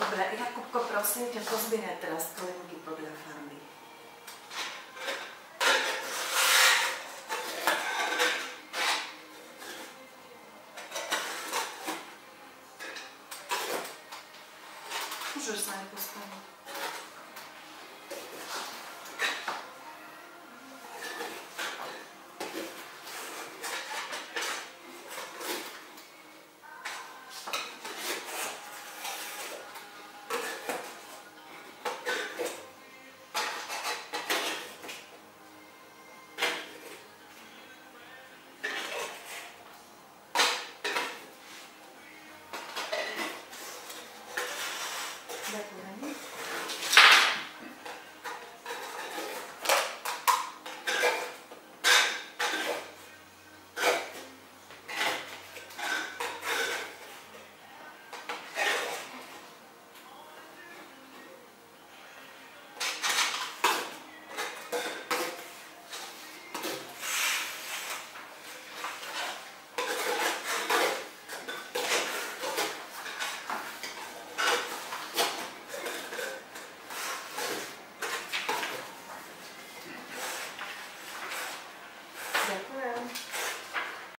Dobre, Jakubko, prosím ťa, pozbieraj teraz kolinky podľa farby. Môžeš sa aj postaviť. De acuerdo.